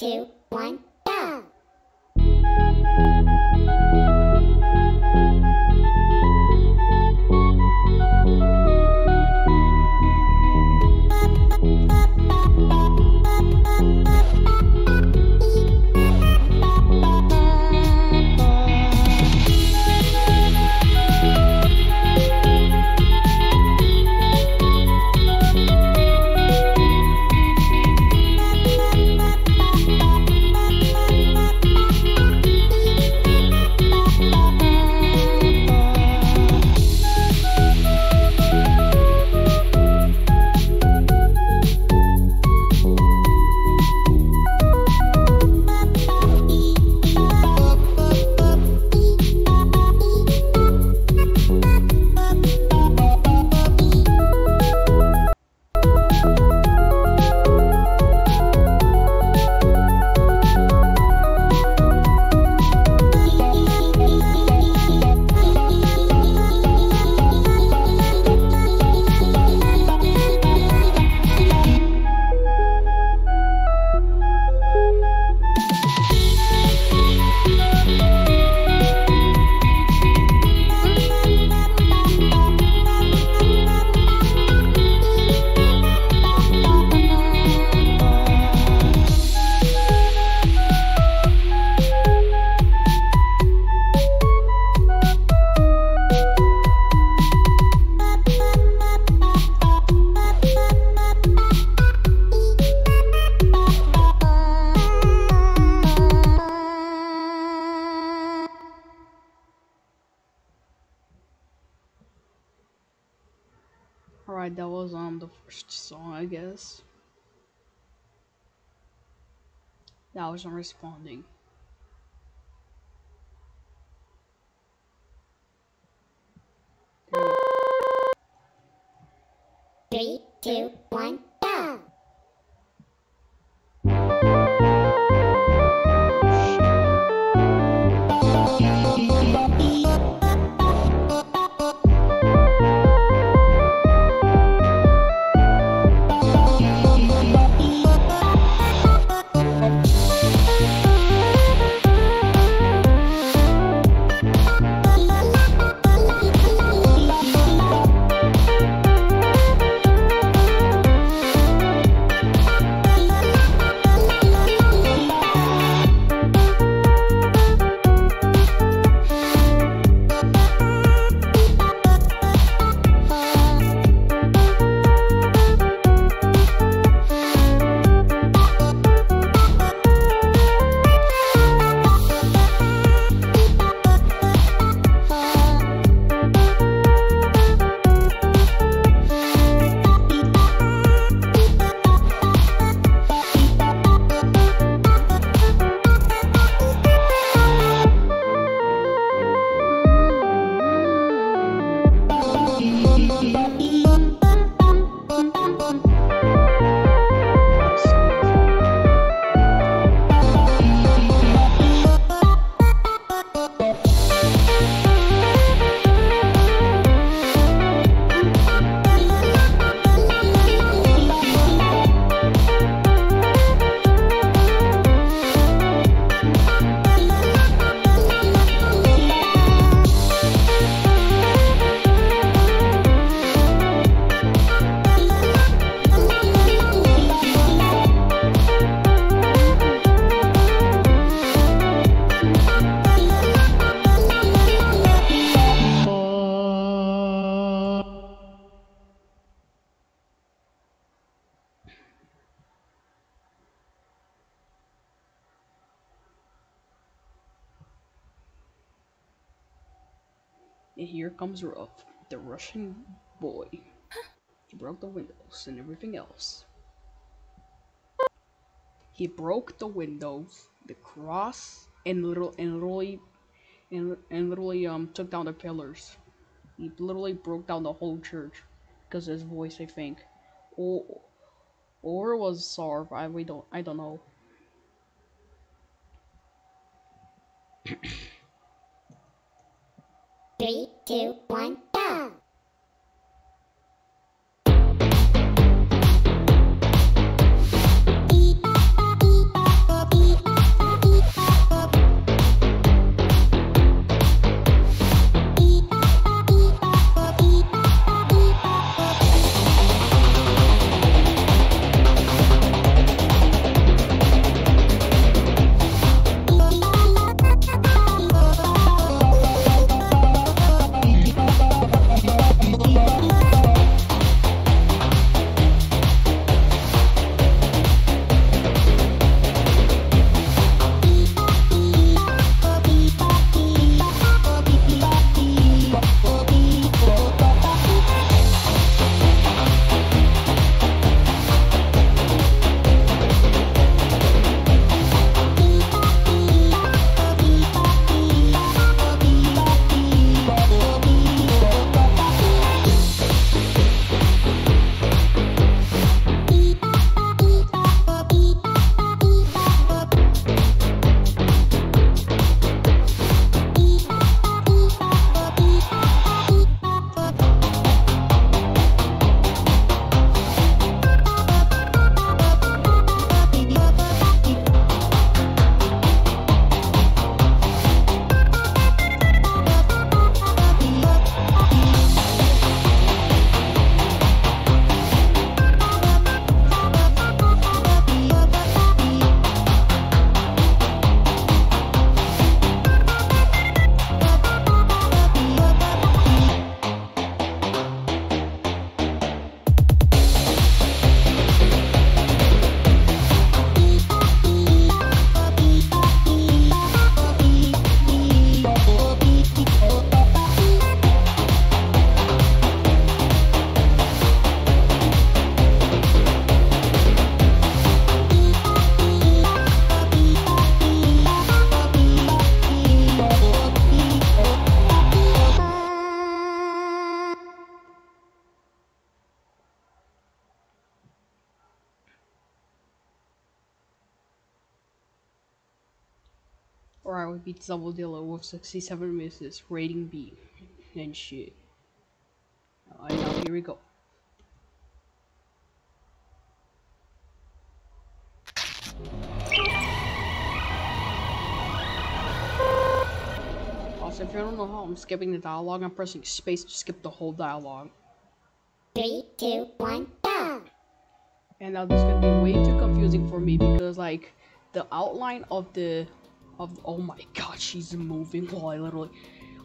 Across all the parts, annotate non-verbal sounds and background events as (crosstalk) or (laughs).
two, Alright, that was um the first song, I guess. That wasn't responding. Three, two, here comes Ruv, the Russian boy. He broke the windows and everything else. He broke the windows, the cross, and little and literally and, and literally um took down the pillars. He literally broke down the whole church because his voice, I think, or or was Sarv. I we don't I don't know. Three, two, one, or I would beat Double Dealer with 67 misses, rating B, and shit. Alright, now here we go. Also, if you don't know how I'm skipping the dialogue, I'm pressing space to skip the whole dialogue. Three, two, one, go. And now this is gonna be way too confusing for me because like the outline of the of oh my god, she's moving (laughs) while I literally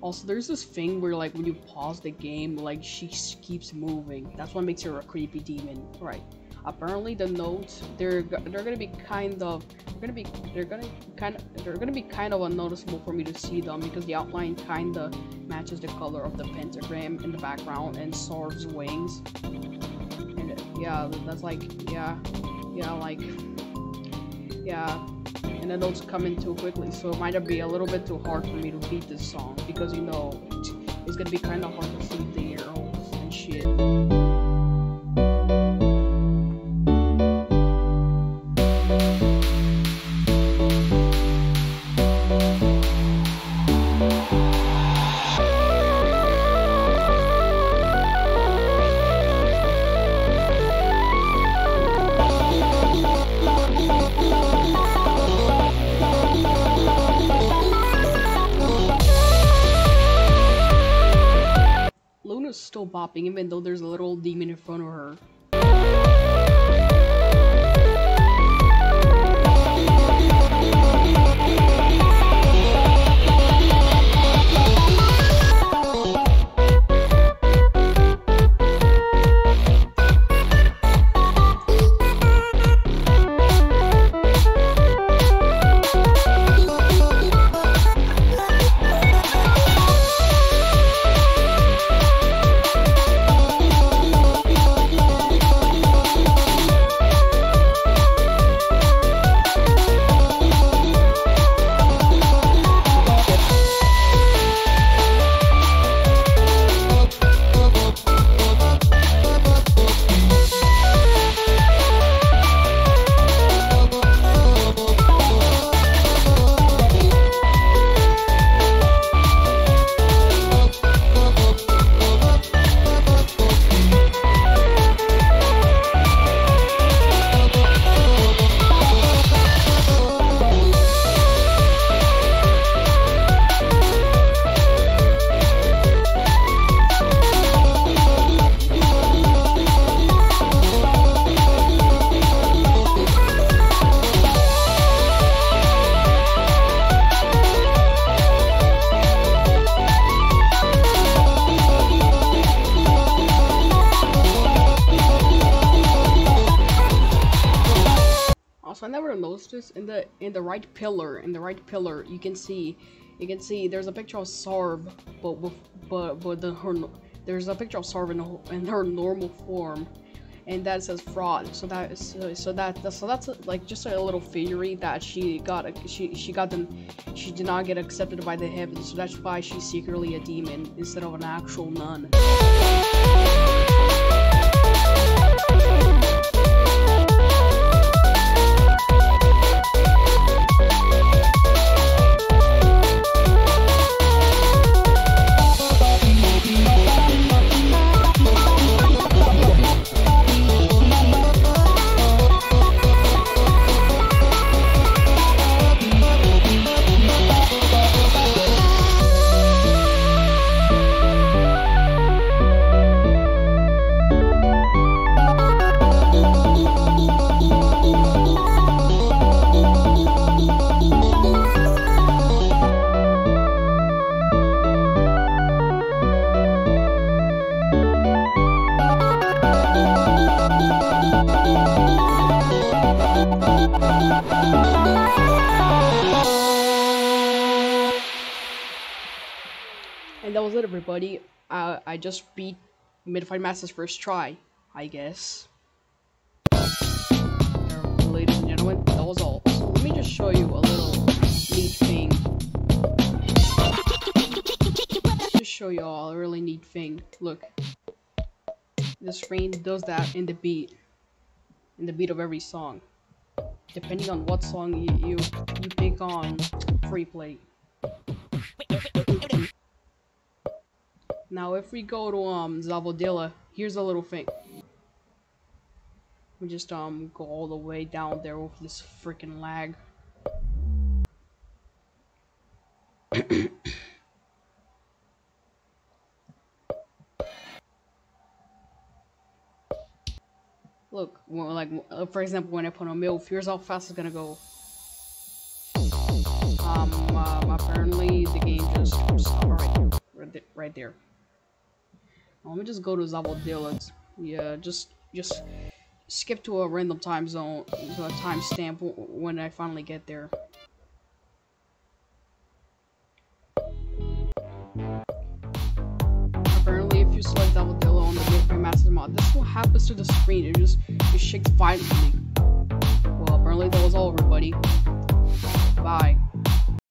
also there's this thing where like when you pause the game, like she keeps moving. That's what makes her a creepy demon, right? Apparently the notes they're they're gonna be kind of they're gonna be they're gonna kind of they're gonna be kind of unnoticeable for me to see them because the outline kind of matches the color of the pentagram in the background and Sarv's wings. And yeah, that's like yeah, yeah, like yeah. And notes come in too quickly, so it might be a little bit too hard for me to beat this song because you know it's gonna be kind of hard to see the arrows and shit. Still bopping even though there's a little demon in front of her. In the in the right pillar. In the right pillar, you can see, you can see there's a picture of Sarv, but but but the her there's a picture of Sarv in, her- in her normal form, and that says fraud. So that so, so that so that's like just a little theory that she got she she got them she did not get accepted by the heavens. So that's why she's secretly a demon instead of an actual nun. It. Uh, I just beat Mid-Fight Masses first try, I guess. Ladies and gentlemen, that was all. So let me just show you a little neat thing. Just show you all a really neat thing. Look. This screen does that in the beat. In the beat of every song. depending on what song you you, you pick on free play. Now if we go to um Zavodila, here's a little thing. We just um go all the way down there with this freaking lag. (coughs) Look, well, like uh, for example, when I put on MILF, here's how fast it's gonna go. Um, um apparently the game just stopped right, right there. Let me just go to Zavodilix. Yeah, just just skip to a random time zone, a timestamp when I finally get there. Apparently, if you select Davodillo on the Gateway Master mod, this is what happens to the screen. It just it shakes violently. Well, apparently that was all, everybody. Bye.